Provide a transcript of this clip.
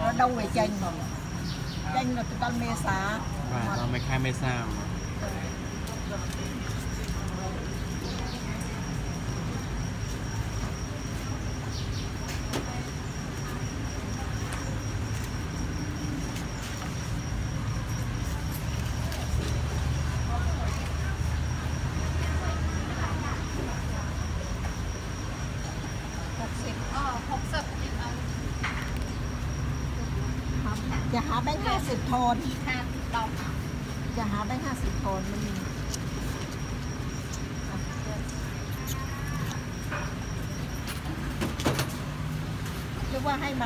ដូរវាចេញមកចេញនៅដល់មេសាបាទដល់ខែមេសាមកจะหาแบงค์ห้าสิบโทนห้าสิบดอกหาแบงค์ห้าสิบโทนมันมีเรียกว่าให้มา